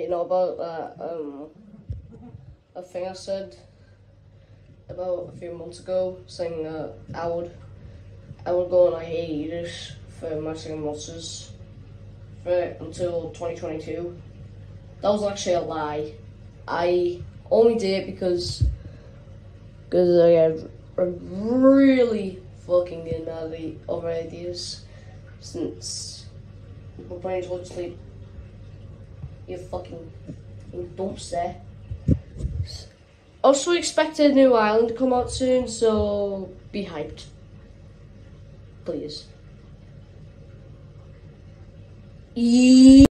you know about that um, a thing I said about a few months ago, saying that I would I would go on hiatus for My Singing Monsters for until 2022. That was actually a lie. I only did it because because I had really fucking getting out of the other ideas since my brain's going to sleep. You fucking you dumps there. Also expect a new island to come out soon, so be hyped. Please. E